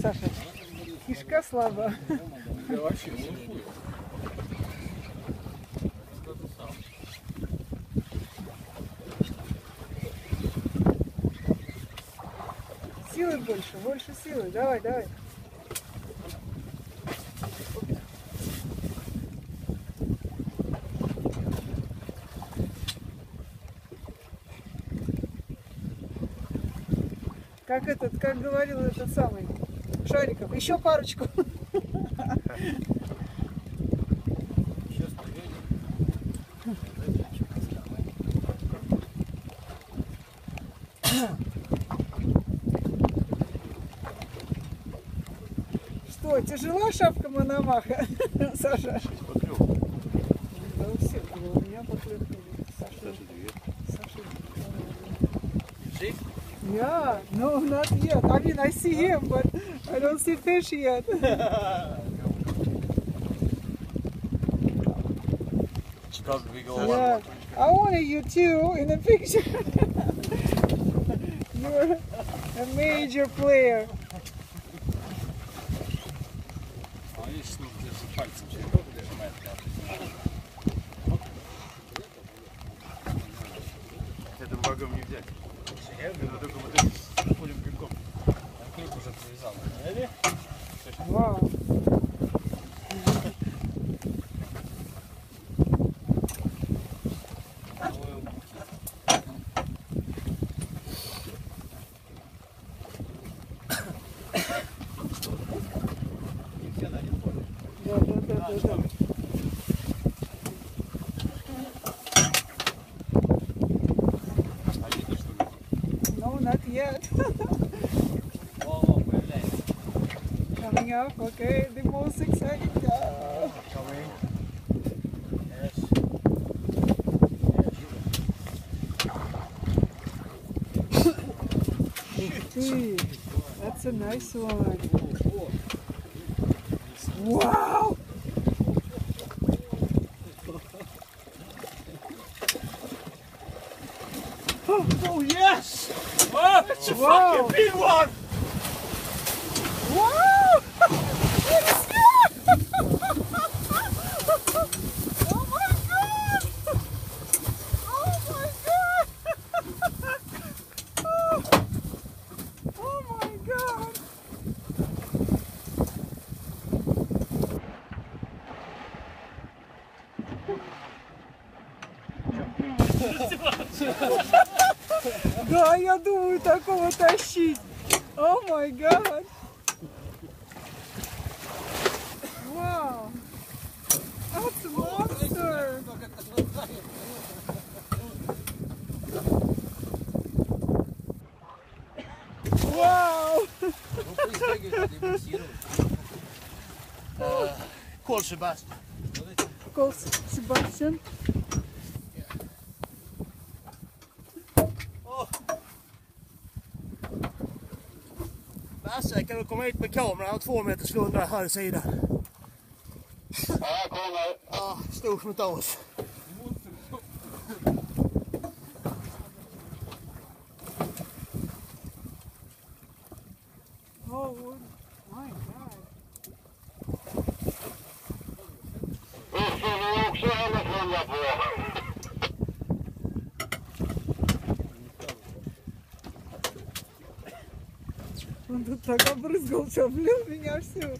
Саша? Кишка хуй. Силы больше, больше силы. Давай, давай. Как этот, как говорил этот самый Шариков, еще парочку. Что, тяжела шапка Мономаха, Саша? Да у всех было, у меня поклепка. Саша, Саша. Саша. Жив? Yeah, no, not yet. I mean, I see him, but I don't see fish yet. Yeah, I wanted you too in the picture. You're a major player. No, not yet. Coming up, okay, the most exciting. That's a nice one. Wow! Oh yes! Oh, it's a Wow. fucking big one! Is that? oh my god! Oh my god! oh. oh my god! Да, я думаю, такого тащить. О май гад. Вау. That's monster. Вау. Call Sebastian. Call Sebastian. Basse, kan du komma hit med kameran och två meters runda här i sidan? Ja, jag kommer. Ja, stor som ett as. Oh my god. Det ska ni också alla fundera på. Он тут так обрызгался, блин, меня все.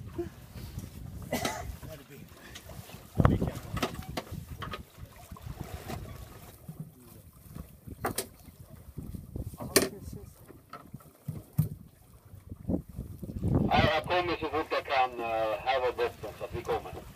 Jag kommer så fort jag kan. eh, Här var borta.